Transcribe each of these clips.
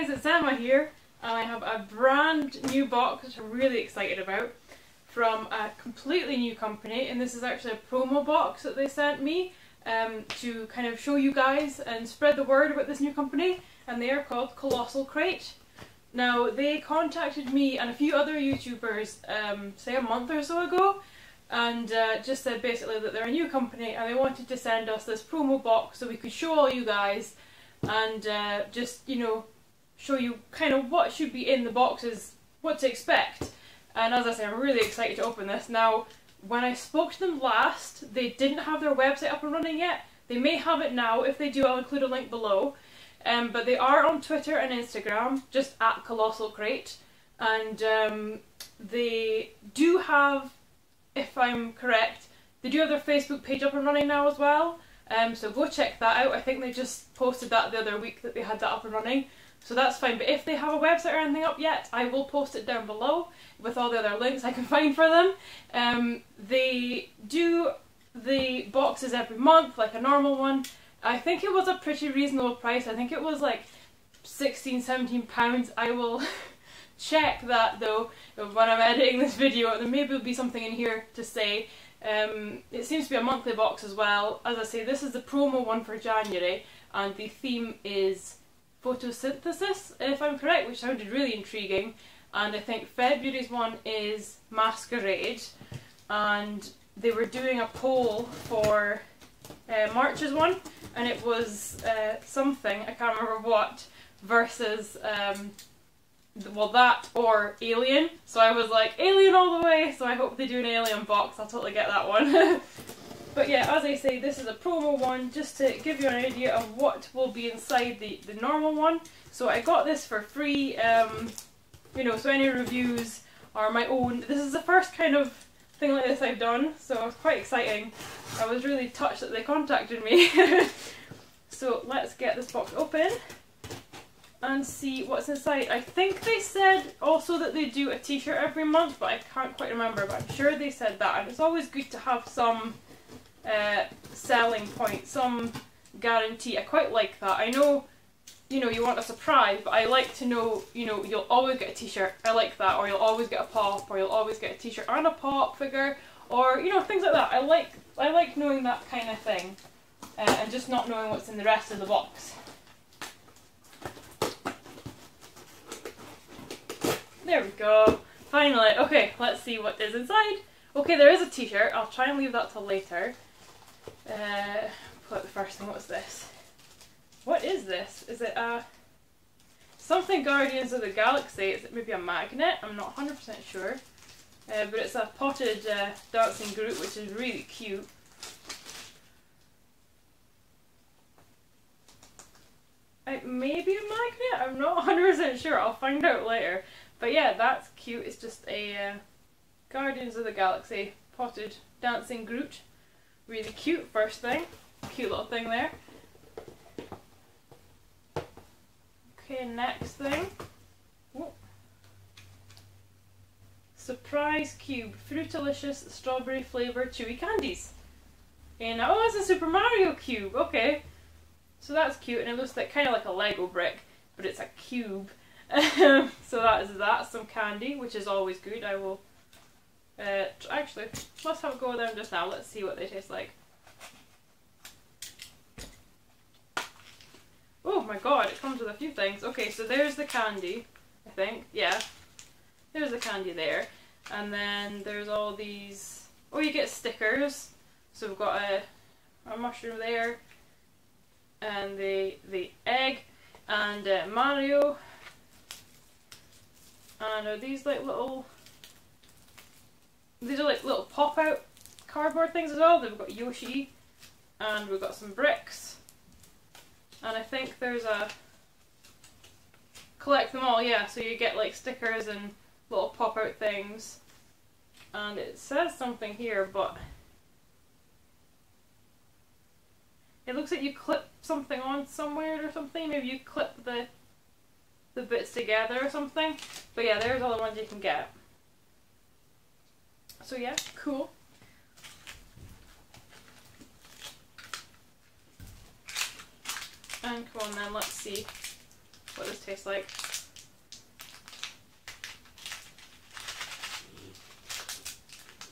guys, it's Emma here and I have a brand new box which I'm really excited about from a completely new company and this is actually a promo box that they sent me um, to kind of show you guys and spread the word about this new company and they are called Colossal Crate. Now they contacted me and a few other YouTubers um, say a month or so ago and uh, just said basically that they're a new company and they wanted to send us this promo box so we could show all you guys and uh, just, you know, show you kind of what should be in the boxes, what to expect. And as I say, I'm really excited to open this. Now, when I spoke to them last, they didn't have their website up and running yet. They may have it now. If they do, I'll include a link below. Um, but they are on Twitter and Instagram, just at Colossal Crate. And um, they do have, if I'm correct, they do have their Facebook page up and running now as well. Um, so go check that out. I think they just posted that the other week that they had that up and running. So that's fine. But if they have a website or anything up yet, I will post it down below with all the other links I can find for them. Um, they do the boxes every month, like a normal one. I think it was a pretty reasonable price. I think it was like 16, 17 pounds. I will check that though when I'm editing this video. There maybe will be something in here to say um, it seems to be a monthly box as well. As I say, this is the promo one for January, and the theme is photosynthesis, if I'm correct, which sounded really intriguing. And I think February's one is masquerade, and they were doing a poll for uh, March's one, and it was uh, something, I can't remember what, versus um, well that or Alien. So I was like, Alien all the way, so I hope they do an Alien box, I'll totally get that one. but yeah, as I say, this is a promo one, just to give you an idea of what will be inside the, the normal one. So I got this for free, um, you know, so any reviews are my own. This is the first kind of thing like this I've done, so it's quite exciting. I was really touched that they contacted me. so let's get this box open and see what's inside. I think they said also that they do a t-shirt every month, but I can't quite remember, but I'm sure they said that. And it's always good to have some uh, selling point, some guarantee. I quite like that. I know, you know, you want a surprise, but I like to know, you know, you'll always get a t-shirt. I like that. Or you'll always get a pop, or you'll always get a t-shirt and a pop figure, or, you know, things like that. I like, I like knowing that kind of thing. Uh, and just not knowing what's in the rest of the box. There we go. Finally. Okay, let's see what is inside. Okay, there is a t-shirt. I'll try and leave that till later. Uh, put the first thing. What's this? What is this? Is it a... Something Guardians of the Galaxy. Is it maybe a magnet? I'm not 100% sure. Uh, but it's a potted uh, dancing Groot, which is really cute. It may be a magnet? I'm not 100% sure. I'll find out later. But yeah, that's cute. It's just a uh, Guardians of the Galaxy potted dancing Groot. Really cute first thing. Cute little thing there. Okay, next thing. Surprise Cube. Fruitalicious strawberry flavour chewy candies. And oh, it's a Super Mario cube. Okay. So that's cute and it looks like kind of like a Lego brick, but it's a cube. so that is that, some candy, which is always good. I will, uh, actually, let's have a go with them just now. Let's see what they taste like. Oh my god, it comes with a few things. Okay, so there's the candy, I think. Yeah, there's the candy there. And then there's all these, oh you get stickers. So we've got a, a mushroom there, and the, the egg, and uh, Mario, and are these like little, these are like little pop out cardboard things as well. Then we've got Yoshi and we've got some bricks. And I think there's a, collect them all, yeah, so you get like stickers and little pop out things. And it says something here, but it looks like you clip something on somewhere or something. Maybe you clip the the bits together or something. But yeah, there's all the ones you can get. So yeah, cool. And come on then, let's see what this tastes like.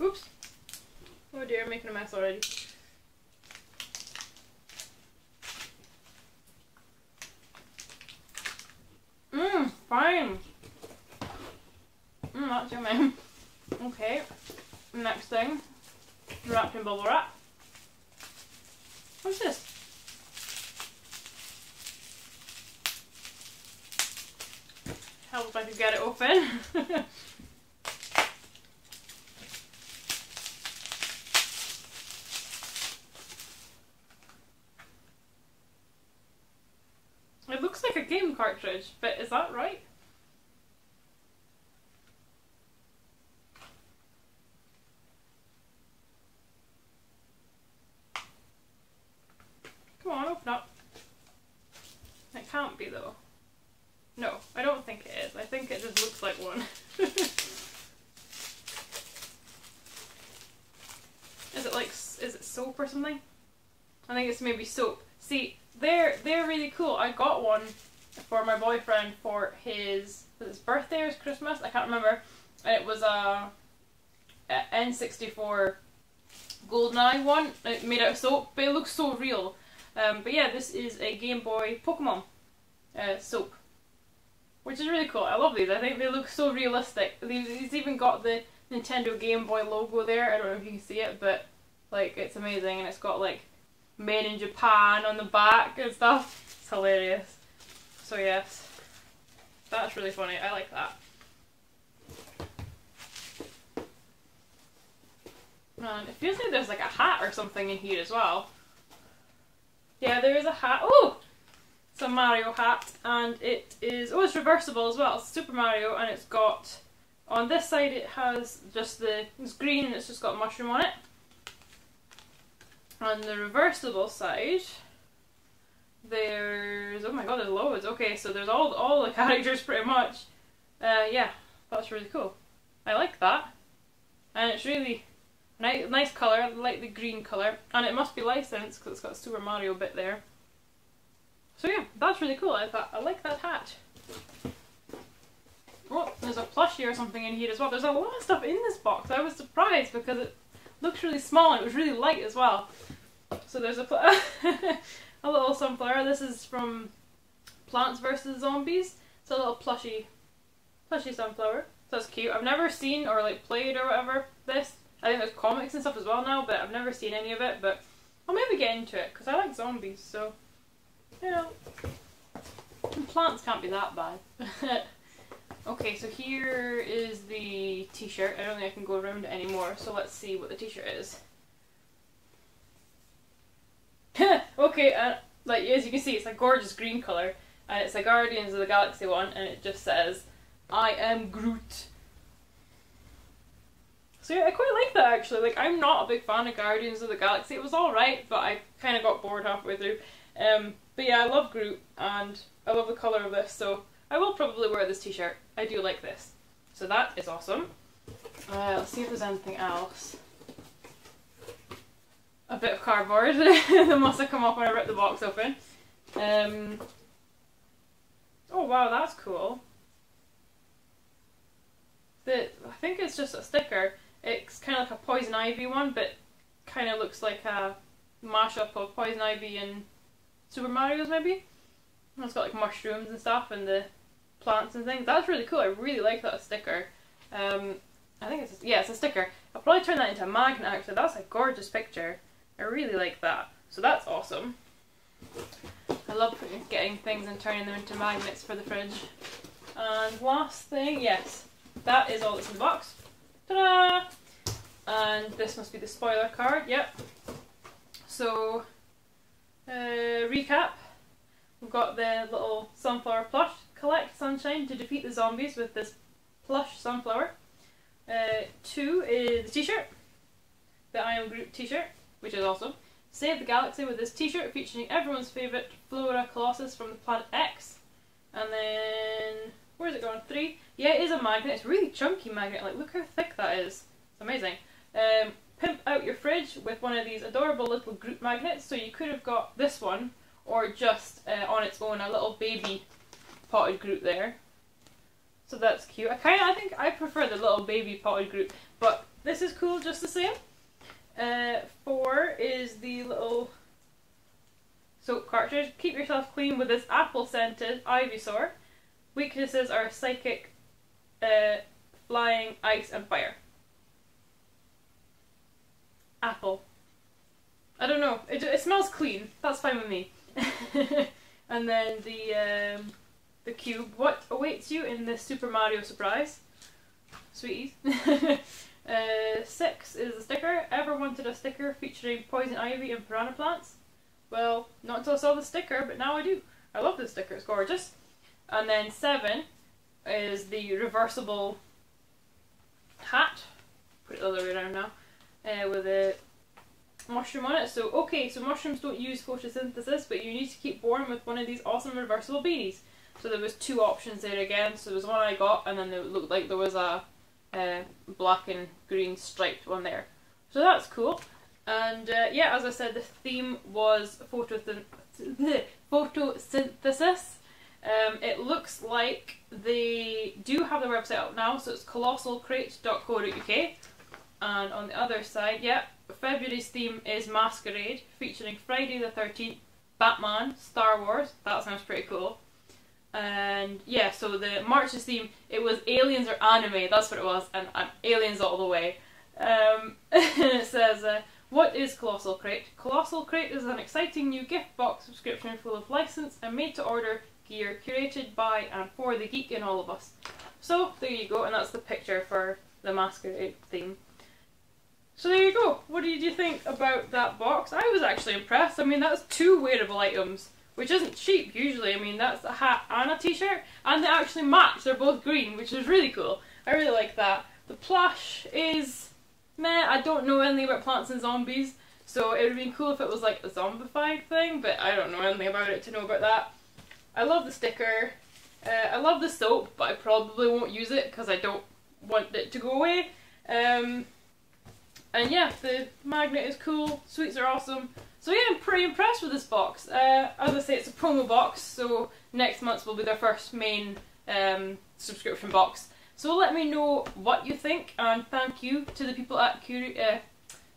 Oops. Oh dear, I'm making a mess already. Mmm, fine. Mmm, that's yummy. Okay, next thing, wrapped in bubble wrap. What's this? Help if I could get it open. it looks like a game cartridge, but is that right? Come on, open up. It can't be though. No, I don't think it is. I think it just looks like one. is it like, is it soap or something? I think it's maybe soap. See, they're they're really cool. I got one for my boyfriend for his his birthday or his Christmas. I can't remember. And it was a, a N64 GoldenEye one. It made out of soap, but it looks so real. Um, but yeah, this is a Game Boy Pokemon uh, soap, which is really cool. I love these. I think they look so realistic. These even got the Nintendo Game Boy logo there. I don't know if you can see it, but like it's amazing, and it's got like made in Japan on the back and stuff. It's hilarious. So yes, that's really funny. I like that. And it feels like there's like a hat or something in here as well. Yeah, there is a hat. Oh! It's a Mario hat, and it is, oh, it's reversible as well. It's Super Mario, and it's got, on this side it has just the, it's green and it's just got mushroom on it. On the reversible side, there's, oh my god, there's loads. Okay, so there's all, all the characters pretty much. Uh, yeah, that's really cool. I like that. And it's really, Nice, nice colour, I like the green colour, and it must be licensed because it's got a Super Mario bit there. So yeah, that's really cool. I thought I like that hat. Oh, there's a plushie or something in here as well. There's a lot of stuff in this box. I was surprised because it looks really small and it was really light as well. So there's a a little sunflower. This is from Plants vs Zombies. It's a little plushy, plushy sunflower. So that's cute. I've never seen or like played or whatever this. I think there's comics and stuff as well now, but I've never seen any of it. But I'll maybe get into it because I like zombies. So you know, plants can't be that bad. okay, so here is the t-shirt. I don't think I can go around anymore. So let's see what the t-shirt is. okay, uh, like as you can see, it's a gorgeous green color, and it's a Guardians of the Galaxy one, and it just says, "I am Groot." So yeah, I quite like that actually. Like I'm not a big fan of Guardians of the Galaxy. It was alright, but I kind of got bored halfway through. Um, but yeah, I love Groot and I love the colour of this, so I will probably wear this t-shirt. I do like this. So that is awesome. Uh, let's see if there's anything else. A bit of cardboard that must have come off when I ripped the box open. Um, oh wow, that's cool. The, I think it's just a sticker it's kind of like a Poison Ivy one, but kind of looks like a mashup of Poison Ivy and Super Mario's maybe. It's got like mushrooms and stuff and the plants and things. That's really cool. I really like that sticker. Um, I think it's a, yeah, it's a sticker. I'll probably turn that into a magnet actually. That's a gorgeous picture. I really like that. So that's awesome. I love getting things and turning them into magnets for the fridge. And last thing, yes, that is all that's in the box. Ta-da! And this must be the spoiler card, yep. So, uh, recap. We've got the little sunflower plush. Collect sunshine to defeat the zombies with this plush sunflower. Uh, two is the t-shirt. The I Am Groot t-shirt, which is awesome. Save the galaxy with this t-shirt featuring everyone's favourite Flora Colossus from the planet X. And then, where's it going? Three. Yeah, it is a magnet. It's a really chunky magnet. Like, look how thick that is. It's amazing. Um, pimp out your fridge with one of these adorable little Groot magnets. So you could have got this one, or just uh, on its own a little baby potted Groot there. So that's cute. I kind of, I think I prefer the little baby potted Groot, but this is cool just the same. Uh, four is the little soap cartridge. Keep yourself clean with this apple scented Ivysaur. Weaknesses are psychic, uh, flying, ice, and fire. Apple. I don't know. It, it smells clean. That's fine with me. and then the um, the cube. What awaits you in the Super Mario surprise? Sweeties. uh, six is a sticker. Ever wanted a sticker featuring poison ivy and piranha plants? Well, not until I saw the sticker, but now I do. I love this sticker. It's gorgeous. And then seven is the reversible hat. Put it the other way around now. Uh, with a mushroom on it. So, okay, so mushrooms don't use photosynthesis, but you need to keep born with one of these awesome reversible beanies. So there was two options there again. So there was one I got, and then it looked like there was a black and green striped one there. So that's cool. And uh, yeah, as I said, the theme was photosynthesis. Um, it looks like they do have their website up now, so it's colossalcrate.co.uk. And on the other side, yeah, February's theme is Masquerade, featuring Friday the 13th, Batman, Star Wars. That sounds pretty cool. And yeah, so the March's theme, it was aliens or anime, that's what it was, and, and aliens all the way. Um, it says, uh, what is Colossal Crate? Colossal Crate is an exciting new gift box subscription full of licensed and made to order gear curated by and for the geek in all of us. So there you go, and that's the picture for the Masquerade theme. So there you go. What did you think about that box? I was actually impressed. I mean, that's two wearable items, which isn't cheap usually. I mean, that's a hat and a t-shirt, and they actually match. They're both green, which is really cool. I really like that. The plush is meh. I don't know anything about plants and zombies, so it would have been cool if it was like a zombified thing, but I don't know anything about it to know about that. I love the sticker. Uh, I love the soap, but I probably won't use it because I don't want it to go away. Um, and yeah, the magnet is cool, sweets are awesome. So yeah, I'm pretty impressed with this box. Uh, as I say, it's a promo box, so next month will be their first main um, subscription box. So let me know what you think, and thank you to the people at Curi uh,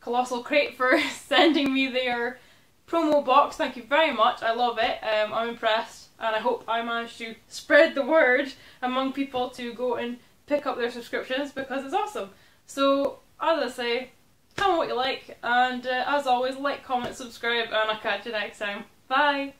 Colossal Crate for sending me their promo box. Thank you very much, I love it. Um, I'm impressed, and I hope I managed to spread the word among people to go and pick up their subscriptions because it's awesome. So, as I say, me what you like, and uh, as always, like, comment, subscribe, and I'll catch you next time. Bye!